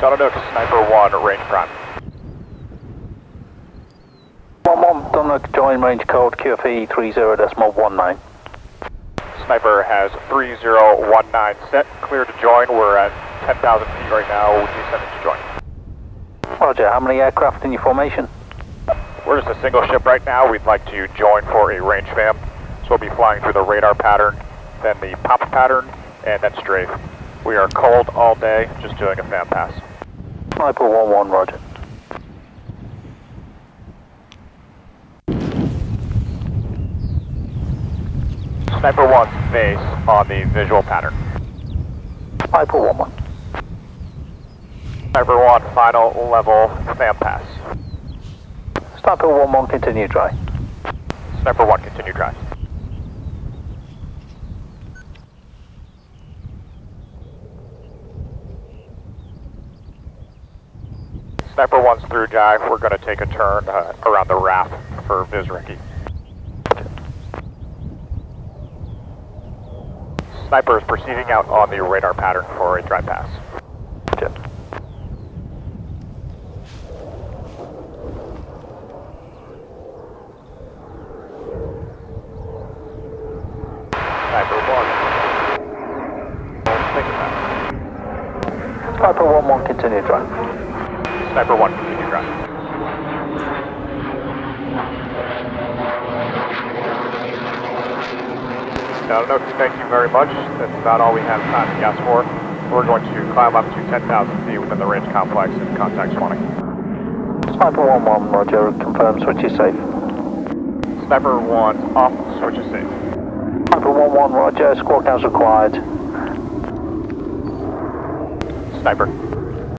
Donna Nook to Sniper 1, range prime. 1-1, Dominic, join range code QFE 30.19. Sniper has 3019 set, clear to join. We're at 10,000 feet right now, descending to join. Roger, how many aircraft in your formation? We're just a single ship right now. We'd like to join for a range fam. So we'll be flying through the radar pattern, then the pop pattern, and then strafe. We are cold all day, just doing a fam pass. Sniper 1-1, roger. Sniper 1's base on the visual pattern. Sniper 1-1. Sniper 1, final level fam pass. Sniper 1-1, continue dry. Sniper 1, continue dry. Sniper 1's through dive. We're going to take a turn uh, around the raft for Vizrinky. Sniper is proceeding out on the radar pattern for a dry pass. Sniper 1. Take a pass. Sniper 1-1, continue dry. Sniper 1, continue dry. No, no, thank you very much. That's about all we have time to gas for. We're going to climb up to 10,000 feet within the range complex and contact Swanee. Sniper 1-1, roger, confirm switch is safe. Sniper 1 off, switch is safe. Sniper 1-1, roger, squawk as required. Sniper.